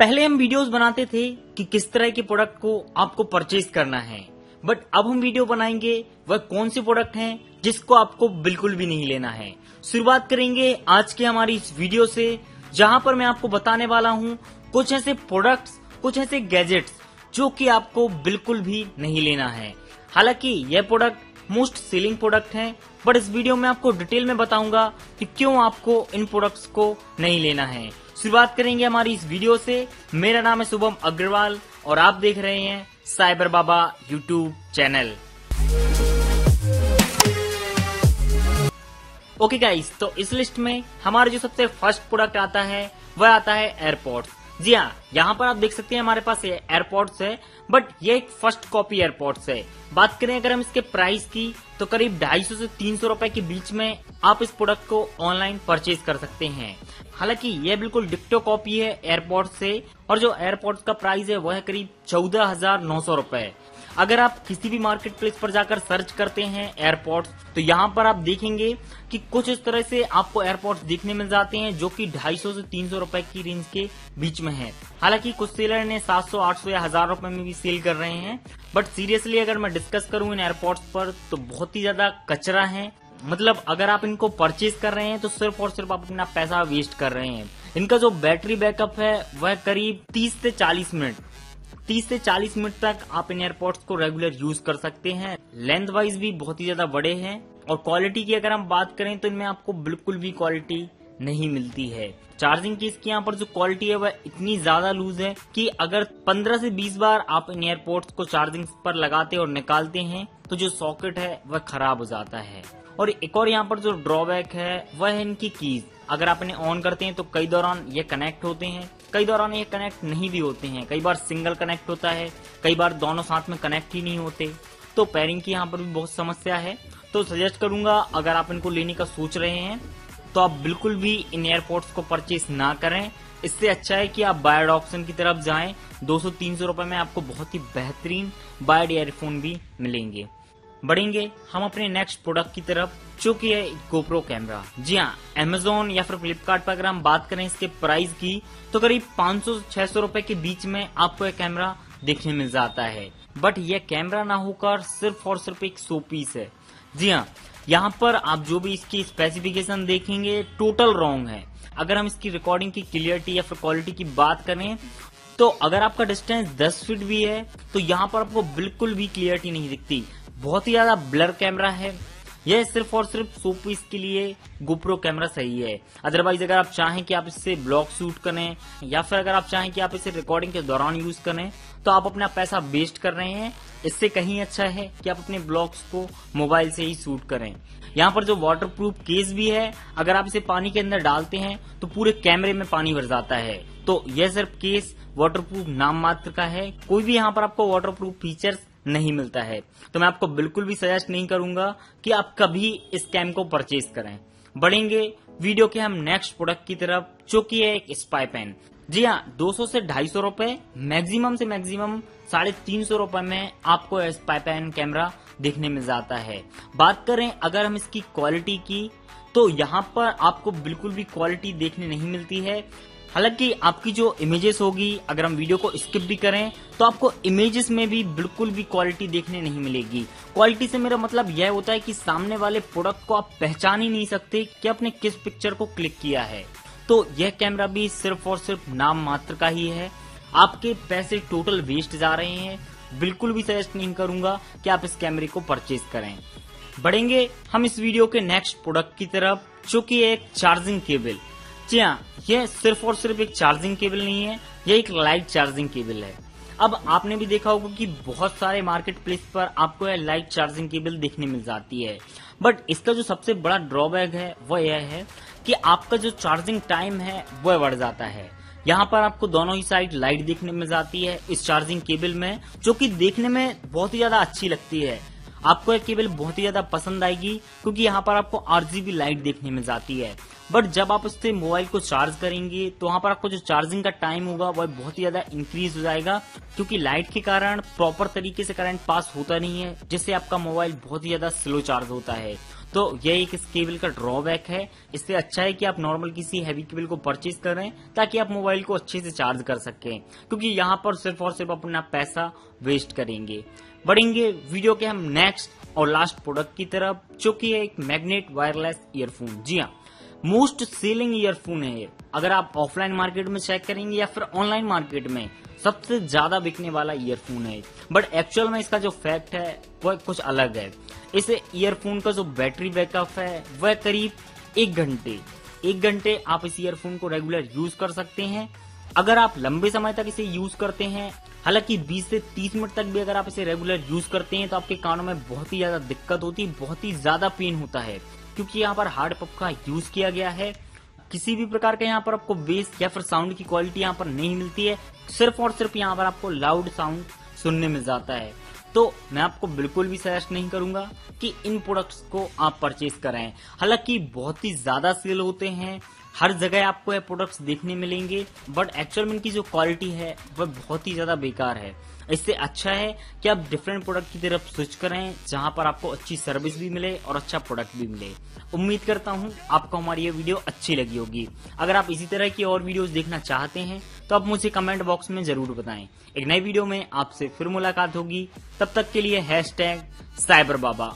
पहले हम वीडियोस बनाते थे कि किस तरह के प्रोडक्ट को आपको परचेज करना है। बट अब हम वीडियो बनाएँगे, वह कौन से प्रोडक्ट हैं, जिसको आपको बिल्कुल भी नहीं लेना है। शुरुआत करेंगे आज की हमारी इस वीडियो से, जहाँ पर मैं आपको बताने वाला हूँ कुछ ऐसे प्रोडक्ट्स कुछ ऐसे गैजेट्स जो कि आपको बिल्कुल भी नहीं लेना है। हालाँकि यह प्रोडक्ट मोस्ट सेलिंग प्रोडक्ट है बट इस वीडियो में आपको डिटेल में बताऊँगा कि क्यों आपको इन प्रोडक्ट्स को नहीं लेना है। शुरुआत करेंगे हमारी इस वीडियो से। मेरा नाम है शुभम अग्रवाल और आप देख रहे हैं cyber Baba YouTube channel. Okay guys तो इस लिस्ट में हमारा जो सबसे फ़र्स्ट प्रोडक्ट आता है, वह आता है एयरपोर्ट्स जी हाँ यहाँ पर आप देख सकते हैं हमारे पास एयरपोर्ट्स है बट ये एक फ़र्स्ट कॉपी एयरपोर्ट्स है। बात करें अगर हम इसके प्राइस की तो करीब ढाई सौ से तीन सौ रूपए के बीच में आप इस प्रोडक्ट को ऑनलाइन परचेज कर सकते हैं। हालाँकि ये बिल्कुल डिक्टो कॉपी है एयरपोर्ट से, और जो एयरपोर्ट का प्राइस है, वह है करीब चौदह हज़ार नौ सौ रूपए। अगर आप किसी भी मार्केट प्लेस पर जाकर सर्च करते हैं एयरपोर्ट्स तो यहाँ पर आप देखेंगे कि कुछ इस तरह से आपको एयरपोर्ट्स देखने मिल जाते हैं जो कि 250 से 300 रुपए की रेंज के बीच में है। हालाँकि कुछ सेलर ने 700, 800 या हज़ार रुपए में भी सेल कर रहे हैं बट सीरियसली अगर मैं डिस्कस करूँ इन एयरपोर्ट्स पर तो बहुत ही ज़्यादा कचरा है। मतलब अगर आप इनको परचेज कर रहे हैं तो सिर्फ़ और सिर्फ़ आप अपना पैसा वेस्ट कर रहे हैं। इनका जो बैटरी बैकअप है वह करीब 30 से 40 मिनट। 30 से 40 मिनट तक आप इन एयरपोर्ट्स को रेगुलर यूज़ कर सकते हैं। लेंथ वाइज भी बहुत ही ज़्यादा बड़े हैं और क्वालिटी की अगर हम बात करें तो इनमें आपको बिल्कुल भी क्वालिटी नहीं मिलती है। चार्जिंग की इसकी यहाँ पर जो क्वालिटी है वह इतनी ज़्यादा लूज है कि अगर 15 से 20 बार आप इन एयरपोर्ट्स को चार्जिंग पर लगाते और निकालते हैं तो जो सॉकेट है वह खराब हो जाता है। और एक और यहाँ पर जो ड्रॉबैक है, वह है इनकी कीज अगर आप इन्हें ऑन करते हैं तो कई दौरान ये कनेक्ट होते हैं। कई दौरान ये कनेक्ट नहीं भी होते हैं। कई बार सिंगल कनेक्ट होता है, कई बार दोनों साथ में कनेक्ट ही नहीं होते। तो पैरिंग की यहाँ पर भी बहुत समस्या है। तो सजेस्ट करूँगा, अगर आप इनको लेने का सोच रहे हैं तो आप बिल्कुल भी इन एयरपोर्ट्स को परचेज ना करें। इससे अच्छा है कि आप बायड ऑप्शन की तरफ़ जाएँ। 200-300 रुपए में आपको बहुत ही बेहतरीन बायड ईयरफोन भी मिलेंगे। बढ़ेंगे। हम अपने नेक्स्ट प्रोडक्ट की तरफ़ जो कि है गोप्रो कैमरा जी हाँ अमेजोन या फिर फ्लिपकार्ट पर अगर हम बात करें इसके प्राइस की तो करीब 500 छह सौ रूपए के बीच में आपको यह कैमरा देखने मिल जाता है। बट यह कैमरा ना होकर सिर्फ़ और सिर्फ़ एक सो पीस है। जी हाँ यहाँ पर आप जो भी इसकी स्पेसिफिकेशन देखेंगे टोटल रॉन्ग है। अगर हम इसकी रिकॉर्डिंग की क्लियरिटी या फिर क्वालिटी की बात करें तो अगर आपका डिस्टेंस 10 फीट भी है तो यहाँ पर आपको बिल्कुल भी क्लियरिटी नहीं दिखती। बहुत ही ज़्यादा ब्लर कैमरा है। यह सिर्फ़ और सिर्फ़ सो पीस के लिए गोप्रो कैमरा सही है। अदरवाइज़ अगर आप चाहें कि आप इससे ब्लॉग शूट करें, या फिर अगर आप चाहें कि आप इसे रिकॉर्डिंग के दौरान यूज़ करें तो आप अपना पैसा वेस्ट कर रहे हैं। इससे कहीं अच्छा है कि आप अपने ब्लॉग्स को मोबाइल से ही शूट करें। यहाँ पर जो वाटर केस भी है, अगर आप इसे पानी के अंदर डालते हैं तो पूरे कैमरे में पानी भर जाता है। तो यह सिर्फ़ केस वाटर प्रूफ नाम मात्र का है। कोई भी यहाँ पर आपको वाटर प्रूफ फीचर्स नहीं मिलता है। तो मैं आपको बिल्कुल भी सजेस्ट नहीं करूँगा कि आप कभी इस कैम को परचेज करें। बढ़ेंगे वीडियो के हम नेक्स्ट प्रोडक्ट की तरफ़, जो कि है एक स्पाई पेन जी हाँ 200 से ढाई सौ रूपए मैक्सिमम से मैक्सिमम साढ़े तीन सौ रुपये में आपको स्पाई पेन कैमरा देखने में जाता है। बात करें अगर हम इसकी क्वालिटी की तो यहाँ पर आपको बिल्कुल भी क्वालिटी देखने नहीं मिलती है। हालाँकि आपकी जो इमेजेस होगी, अगर हम वीडियो को स्किप भी करें तो आपको इमेजेस में भी बिल्कुल भी क्वालिटी देखने नहीं मिलेगी। क्वालिटी से मेरा मतलब यह होता है कि सामने वाले प्रोडक्ट को आप पहचान ही नहीं सकते कि आपने किस पिक्चर को क्लिक किया है। तो यह कैमरा भी सिर्फ़ और सिर्फ़ नाम मात्र का ही है। आपके पैसे टोटल वेस्ट जा रहे हैं। बिल्कुल भी सजेस्ट नहीं करूँगा कि आप इस कैमरे को परचेज करें। बढ़ेंगे हम इस वीडियो के नेक्स्ट प्रोडक्ट की तरफ़, जो एक चार्जिंग केबल जी हाँ यह सिर्फ़ और सिर्फ़ एक चार्जिंग केबल नहीं है, यह एक लाइट चार्जिंग केबल है। अब आपने भी देखा होगा कि बहुत सारे मार्केट प्लेस पर आपको यह लाइट चार्जिंग केबल देखने मिल जाती है। बट इसका जो सबसे बड़ा ड्रॉबैक है, वह यह है कि आपका जो चार्जिंग टाइम है, वह बढ़ जाता है। यहाँ पर आपको दोनों ही साइड लाइट देखने मिल जाती है इस चार्जिंग केबल में, जो कि देखने में बहुत ही ज़्यादा अच्छी लगती है। आपको यह केबल बहुत ही ज़्यादा पसंद आएगी, क्योंकि यहाँ पर आपको आरजीबी लाइट देखने में जाती है। बट जब आप उससे मोबाइल को चार्ज करेंगे तो वहाँ पर आपको जो चार्जिंग का टाइम होगा, वह बहुत ही ज़्यादा इंक्रीज हो जाएगा, क्योंकि लाइट के कारण, प्रॉपर तरीके से करंट पास होता नहीं है, जिससे आपका मोबाइल बहुत ही ज़्यादा स्लो चार्ज होता है। तो यह एक इस केबल का ड्रॉबैक है। इससे अच्छा है कि आप नॉर्मल किसी हैवी केबल को परचेज करें ताकि आप मोबाइल को अच्छे से चार्ज कर सकें, क्योंकि यहाँ पर सिर्फ़ और सिर्फ़ अपना पैसा वेस्ट करेंगे। बढ़ेंगे वीडियो के हम नेक्स्ट और लास्ट प्रोडक्ट की तरफ़, जो कि है एक मैग्नेट वायरलेस ईयरफोन जी हाँ मोस्ट सेलिंग ईयरफोन है अगर आप ऑफलाइन मार्केट में चेक करेंगे या फिर ऑनलाइन मार्केट में सबसे ज़्यादा बिकने वाला ईयरफोन है बट एक्चुअल में इसका जो फैक्ट है वह कुछ अलग है। इस ईयरफोन का जो बैटरी बैकअप है, वह करीब एक घंटे एक घंटे आप इस ईयरफोन को रेगुलर यूज़ कर सकते हैं। अगर आप लंबे समय तक इसे यूज़ करते हैं, हालाँकि 20 से 30 मिनट तक भी अगर आप इसे रेगुलर यूज़ करते हैं तो आपके कानों में बहुत ही ज़्यादा दिक्कत होती है बहुत ही ज़्यादा पेन होता है। क्योंकि यहाँ पर हार्ड पप का यूज़ किया गया है। किसी भी प्रकार का यहाँ पर आपको बेस या फिर साउंड की क्वालिटी यहाँ पर नहीं मिलती है। सिर्फ़ और सिर्फ़ यहाँ पर आपको लाउड साउंड सुनने में जाता है। तो मैं आपको बिल्कुल भी सजेस्ट नहीं करूँगा कि इन प्रोडक्ट्स को आप परचेज करें हालाँकि बहुत ही ज़्यादा सेल होते हैं हर जगह आपको ये प्रोडक्ट्स देखने मिलेंगे बट एक्चुअल में इनकी जो क्वालिटी है, वह बहुत ही ज़्यादा बेकार है। इससे अच्छा है कि आप डिफरेंट प्रोडक्ट की तरफ़ स्विच करें, जहाँ पर आपको अच्छी सर्विस भी मिले और अच्छा प्रोडक्ट भी मिले। उम्मीद करता हूँ आपको हमारी ये वीडियो अच्छी लगी होगी। अगर आप इसी तरह की और वीडियोस देखना चाहते हैं तो आप मुझे कमेंट बॉक्स में ज़रूर बताएँ। एक नई वीडियो में आपसे फिर मुलाकात होगी। तब तक के लिए हैश साइबर बाबा